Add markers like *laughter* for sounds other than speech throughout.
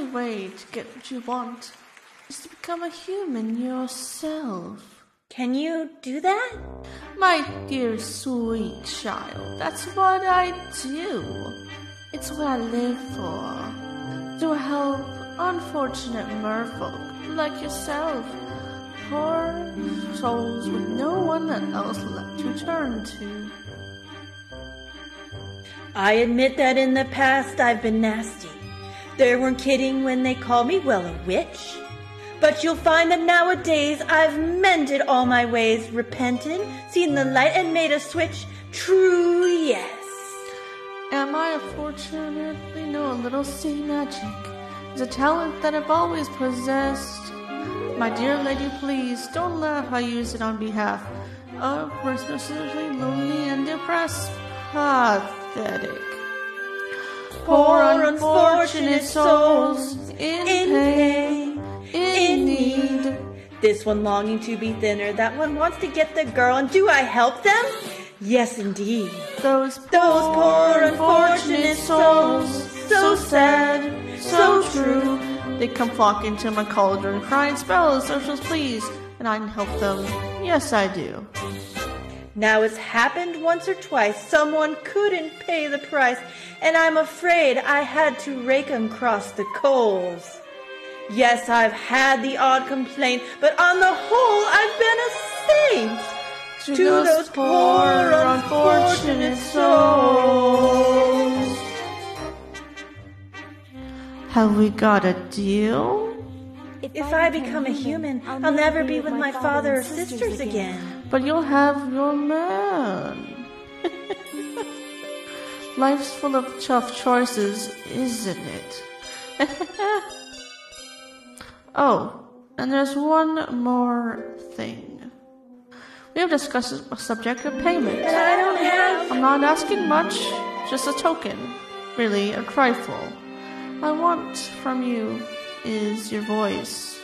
only way to get what you want is to become a human yourself. Can you do that? My dear sweet child, that's what I do. It's what I live for. To help unfortunate merfolk like yourself. Poor souls with no one else left to turn to. I admit that in the past I've been nasty. They weren't kidding when they called me, well, a witch. But you'll find that nowadays I've mended all my ways, repented, seen the light, and made a switch. True, yes. Am I fortunately know a little sea magic? It's a talent that I've always possessed. My dear lady, please don't laugh. I use it on behalf of mercilessly lonely and depressed. Pathetic. Poor unfortunate souls in pain, in need. This one longing to be thinner, that one wants to get the girl, and do I help them? Yes, indeed. Those Those poor unfortunate souls, so sad, so true. They come flocking to my cauldron, crying spells, socials, please, and I can help them. Yes, I do. Now it's happened once or twice. Someone couldn't pay the price, and I'm afraid I had to rake 'em across the coals. Yes, I've had the odd complaint, but on the whole, I've been a saint. To, To those poor, unfortunate souls. Have we got a deal? If I become a human, I'll never be with my father or sisters again. But you'll have your man. *laughs* Life's full of tough choices, isn't it? *laughs* oh, and there's one more thing. We have discussed the subject of payment. And I don't have. I'm not asking much, just a token. Really, a trifle. I want from you your voice.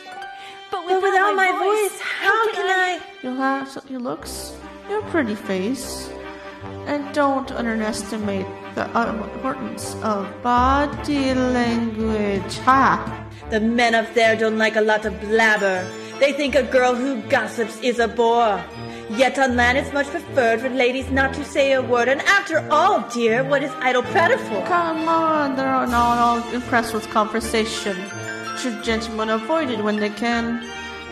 But without, my, voice, how can I? You'll have your looks, your pretty face, and don't underestimate the importance of body language. Ha! The men up there don't like a lot of blabber. They think a girl who gossips is a bore. Yet on land it's much preferred for ladies not to say a word. And after all, dear, what is idle prattle for? Come on, they're not all impressed with conversation. Should gentlemen avoid it when they can?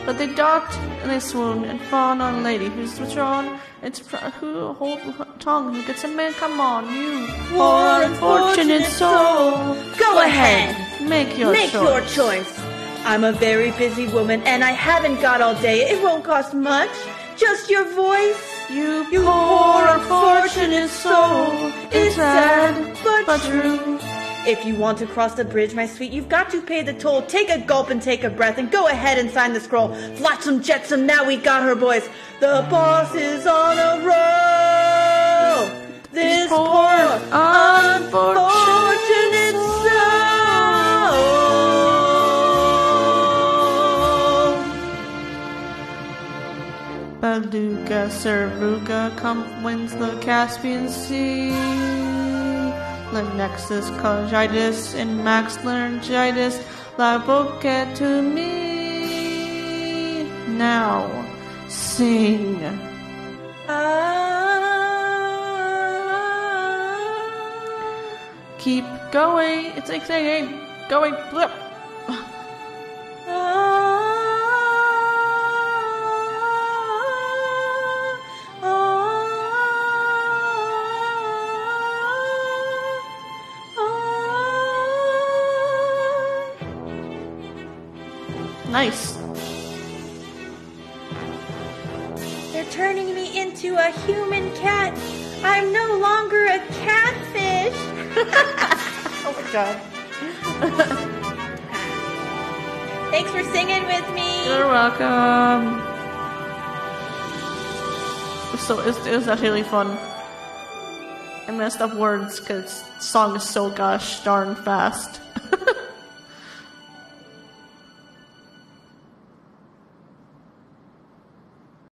But they dart and they swoon and fawn on a lady who's withdrawn. It's pr- who hold her tongue who gets a man. Come on, you Poor unfortunate soul. Go ahead. Make your Make choice. your choice. I'm a very busy woman and I haven't got all day. It won't cost much. Just your voice. You, You poor unfortunate soul. It's sad, but, but true. If you want to cross the bridge, my sweet, you've got to pay the toll. Take a gulp and take a breath and go ahead and sign the scroll. Flotsam, jetsam, now we got her, boys. The boss is on a roll. This poor, poor, unfortunate soul. Beluga, Sevruga, come wins the Caspian Sea. Larynxes, Congitis, and Max Laryngitis, La Boca to me. Now, sing. Ah, Keep going. It's saying, going, blip. Nice. They're turning me into a human cat. I'm no longer a catfish. *laughs* Oh my god. *laughs* Thanks for singing with me. You're welcome. So it was, it was actually really fun. I messed up words because the song is so gosh darn fast.